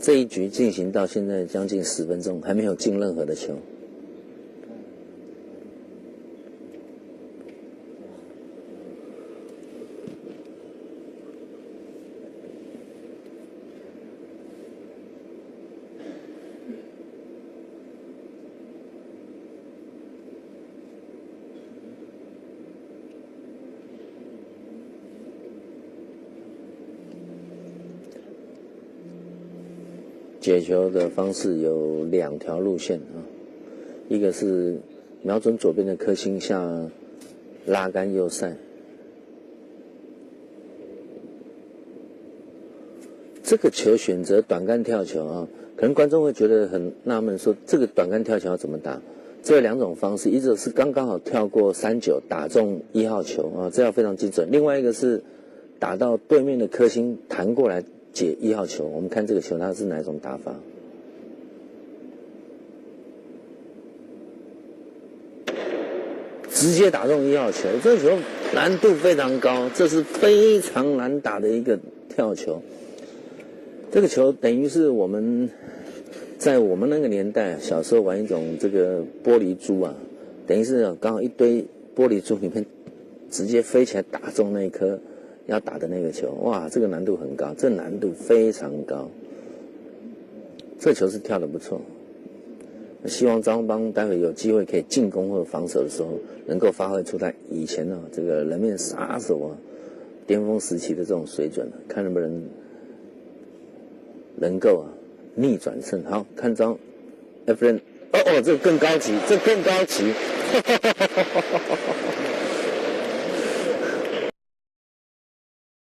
这一局进行到现在将近十分钟，还没有进任何的球。解球的方式有两条路线啊，一个是瞄准左边的颗星下拉杆右塞，这个球选择短杆跳球啊，可能观众会觉得很纳闷，说这个短杆跳球要怎么打？这两种方式，一种是刚刚好跳过三九打中一号球啊，这样非常精准；另外一个是打到对面的颗星弹过来。解一号球，我们看这个球它是哪种打法？直接打中一号球，这球难度非常高，这是非常难打的一个跳球。这个球等于是我们在我们那个年代小时候玩一种这个玻璃珠啊，等于是刚好一堆玻璃珠里面直接飞起来打中那一颗。要打的那个球，哇，这个难度很高，这难度非常高。这球是跳的不错，希望张邦待会有机会可以进攻或者防守的时候，能够发挥出他以前呢这个人面杀手啊，巅峰时期的这种水准，看能不能能够啊逆转胜。好看张，F N，哦哦，这个更高级，这更高级。